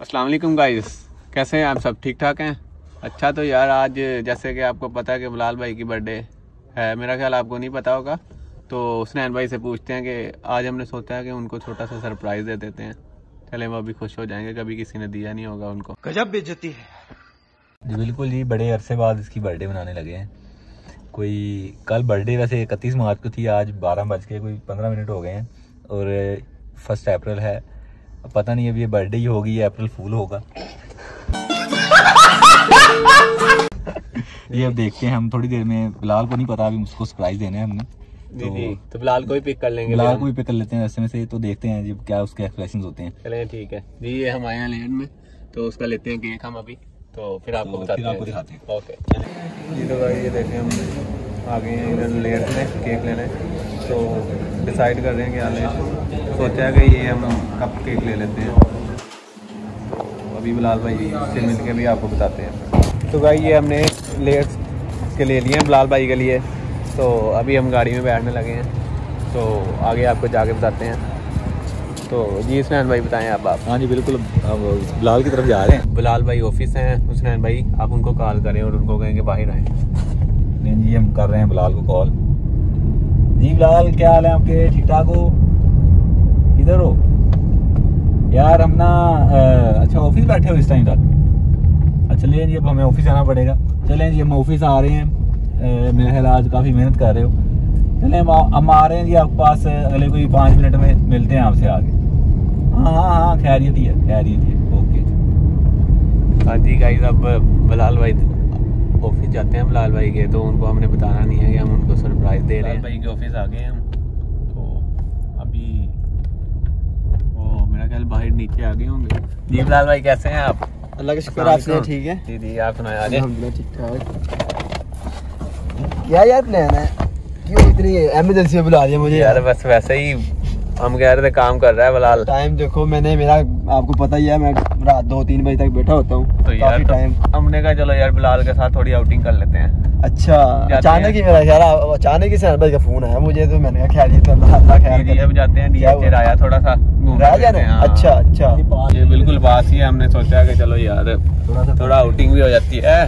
अस्सलाम वालेकुम गाइस। कैसे हैं? आप सब ठीक ठाक हैं? अच्छा तो यार आज जैसे कि आपको पता है कि बिलाल भाई की बर्थडे है मेरा ख्याल आपको नहीं पता होगा तो उसने भाई से पूछते हैं कि आज हमने सोचा है कि उनको छोटा सा सरप्राइज़ दे देते हैं। चले वो अभी खुश हो जाएँगे कभी किसी ने दिया नहीं होगा उनको। गजब बेइज्जती है। जी बिल्कुल जी बड़े अरसे बाद इसकी बर्थडे मनाने लगे हैं। कोई कल बर्थडे वैसे इकतीस मार्च को थी आज बारह बज के कोई पंद्रह मिनट हो गए हैं और फ़र्स्ट अप्रैल है पता नहीं अब ये बर्थडे ही होगी या अप्रैल फूल होगा। ये अब देखते हैं हम थोड़ी देर में बिलाल को नहीं पता अभी उसको सरप्राइज़ देना है हमने। जी जी। तो बिलाल को ही पिक कर लेंगे बिलाल को भी पिक कर लेते हैं ऐसे में से तो देखते हैं जी क्या उसके एक्सप्रेशन होते हैं। चलें ठीक है। जी ये हम आए हैं लैंड में तो उसका लेते हैं केक हम अभी। तो फिर आपको तो बताते फिर आपको दिखाते हैं। ओके जी तो भाई ये देखें हम आ गए हैं इधर लेयर में केक लेने। तो डिसाइड कर रहे हैं क्या लें सोचा है कि ये हम कप केक ले लेते हैं। तो अभी बिलाल भाई से मिल के भी आपको बताते हैं। तो भाई ये हमने लेयर्स के ले लिए हैं बिलाल भाई के लिए। तो अभी हम गाड़ी में बैठने लगे हैं। तो आगे आपको जाके बताते हैं। तो जी स्नैन भाई बताएँ आप आप। हाँ जी बिल्कुल। अब बिलाल की तरफ़ जा रहे हैं। बिलाल भाई ऑफ़िस हैं हुसनैन भाई आप उनको कॉल करें और उनको कहें कि बाहर आए। नहीं जी हम कर रहे हैं बिलाल को कॉल जी बिलाल क्या हाल है आपके? ठीक ठाक हो? किधर हो? यार, हम ना अच्छा ऑफ़िस बैठे हो इस टाइम तक। अच्छा चलिए जी, अब हमें ऑफ़िस जाना पड़ेगा। चलें जी, हम ऑफ़िस आ रहे हैं। मेरे ख्याल आज काफ़ी मेहनत कर रहे हो। चलें, हम आ- रहे हैं जी आपके पास अगले कोई पाँच मिनट में मिलते हैं आपसे आगे। हाँ हाँ हाँ खैरियत ही है, खैरियत ही है। ओके हाँ जी गाइस अब बिलाल भाई ऑफ़िस जाते हैं बिलाल भाई के तो उनको हमने बताना नहीं है कि हम उनको सरप्राइज़ दे रहे हैं। भाई के ऑफ़िस आ गए हम। तो अभी वो मेरा ख्याल बाहर नीचे आ गए होंगे। जी बिलाल भाई कैसे हैं आप? अल्लाह का शुक्र आप सुनाए ठीक है। जी जी आप सुनाए आज ठीक ठाक। क्या यार प्लान है? क्यों इतनी इमरजेंसी में बुला दिया मुझे यार बस वैसे ही हम कह रहे थे काम कर रहा है बिलाल। टाइम देखो मैंने मेरा आपको पता ही है मैं रात दो तीन बजे तक बैठा होता हूँ। तो यार काफ़ी तो टाइम हमने कहा चलो यार बिलाल के साथ थोड़ी आउटिंग कर लेते हैं। अच्छा अचानक ही मेरा ख्याल अचानक ही सैन का फ़ोन आया मुझे तो मैंने कहा खैर तो अल्लाह अल्लाह खैर अब जाते हैं क्या डीएचए राया थोड़ा सा रह लेते जाना हैं, हाँ। अच्छा अच्छा। ये बिल्कुल पास ही है हमने सोचा कि चलो यार थोड़ा आउटिंग भी हो जाती है।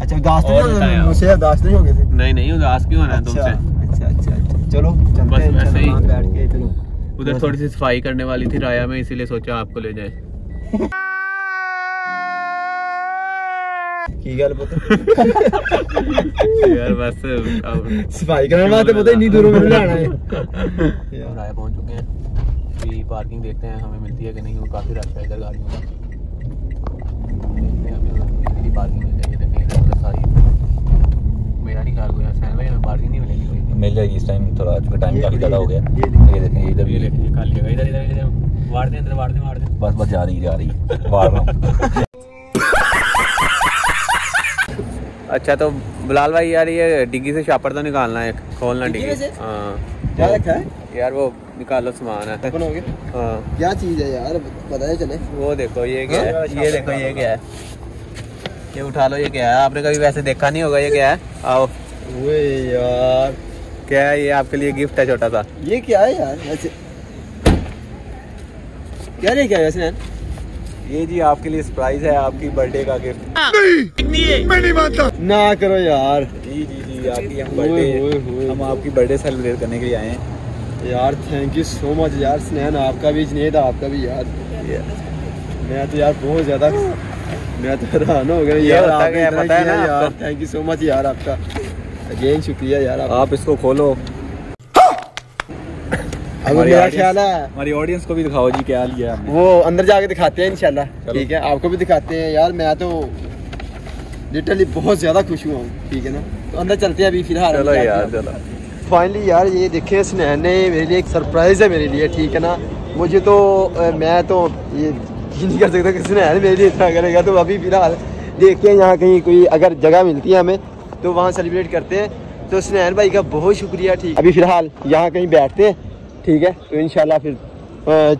अच्छा उदास तो नहीं हो गए थे नहीं नहीं उदास क्यों होना है अच्छा तुमसे? अच्छा अच्छा अच्छा। चलो चलते बस हैं वैसे ही। बैठ के चलो। उधर थोड़ी सी सफ़ाई करने वाली थी राया में इसीलिए सोचा आपको ले जाए। की गल पुत यार बस अब सफ़ाई करने वास्ते पता इतनी दूरों में लाना है। हम राया पहुँच चुके हैं। अभी पार्किंग देखते हैं हमें मिलती है कि नहीं वो काफ़ी रश है इधर गाड़ियों का देखते हैं हमें पार्किंग मिल जाएगी देखें इधर उधर सारी मेरा नहीं ख्याल हुआ सैन भाई हमें पार्किंग नहीं मिलेगी कोई मिल जाएगी इस टाइम थोड़ा चूँकि टाइम काफ़ी ज़्यादा हो गया। ये देखें इधर भी ले खाली जगह इधर इधर इधर वाड़ दे अंदर वाड़ दे वाड़ दे। बस बस जा रही जा रही वाड़ रहा हूँ। अच्छा तो बिलाल भाई यार ये डिग्गी से शापर तो निकालना है खोलना डिग्गी हाँ। क्या रखा है? यार वो निकालो सामान है। हो गया हाँ। क्या चीज़ है यार? पता है चले। वो देखो ये क्या है। ये देखो ये क्या है? ये उठा लो ये क्या है? आपने कभी वैसे देखा नहीं होगा ये क्या है? आओ। ओए यार। क्या है ये आपके लिए गिफ्ट है छोटा सा? ये क्या है यार ऐसे क्या रे क्या है वैसे? ये जी आपके लिए सरप्राइज़ है आपकी बर्थडे का गिफ्ट नहीं मैं नहीं मानता। ना करो यार। जी जी जी आपकी हम। बर्थडे हम आपकी बर्थडे सेलिब्रेट करने के लिए आए हैं। यार थैंक यू सो मच यार स्नैन आपका भी जुनेद आपका भी यार। मैं तो यार बहुत ज़्यादा मैं तो हैरान हो गया। ये यार आपने है, पता है ना यार। थैंक यू सो मच यार आपका। अगेन शुक्रिया यार आप आप इसको खोलो। हमारी मेरा ख्याल है। हमारी ऑडियंस को भी दिखाओ जी क्या लिया हमने। वो अंदर जाके दिखाते हैं इंशाल्लाह। ठीक है आपको भी दिखाते हैं यार मैं तो लिटरली बहुत ज़्यादा खुश हुआ हूँ ठीक है ना? तो अंदर चलते हैं अभी फ़िलहाल चलो यार चलो। फाइनली यार ये देखे स्नैन ने मेरे लिए एक सरप्राइज़ है मेरे लिए ठीक है ना? मुझे तो मैं तो ये नहीं कर सकता कि स्नैन मेरे लिए इतना करेगा तो अभी फ़िलहाल देखते हैं यहाँ कहीं कोई अगर जगह मिलती है हमें तो वहाँ सेलिब्रेट करते हैं। तो सुनैन भाई का बहुत शुक्रिया ठीक अभी फ़िलहाल यहाँ कहीं बैठते हैं ठीक है? तो इनशाला फिर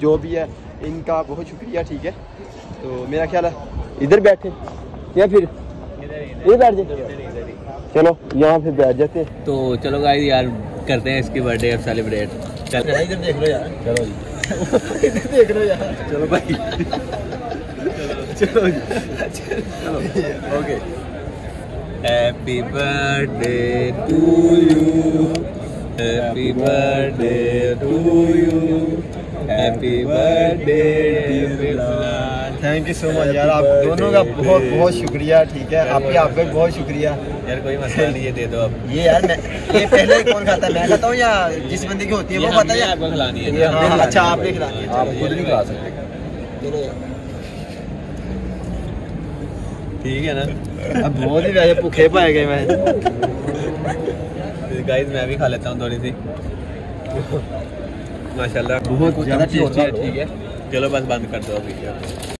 जो भी है इनका बहुत शुक्रिया ठीक है? तो मेरा ख्याल है इधर बैठे या फिर इधर बैठ जाए। चलो यहाँ फिर बैठ जाते हैं। तो चलो गाइस यार करते हैं इसकी बर्थडे अब सेलिब्रेट चल। इधर देख लो यार। चलो जी। इधर देख लो यार। चलो भाई। चलो okay happy birthday to you happy birthday to you happy birthday thank you so much यार आप दोनों का बहुत बहुत शुक्रिया ठीक है। आपकी आपका भी बहुत शुक्रिया। यार कोई मसला नहीं ये दे दो अब। ये यार मैं ये पहले कौन खाता है? मैं खाता हूँ या जिस बंदे की होती है वो खाता है आपको खिलानी है। हाँ, अच्छा आपने खिलानी है आप खुद नहीं खा सकते। ठीक है ना? अब बहुत ही वैसे भूखे पाए गए मैं गाइस मैं भी खा लेता हूँ थोड़ी सी। माशाल्लाह। बहुत ज़्यादा टेस्टी है। ठीक है। चलो बस बंद कर दो अभी।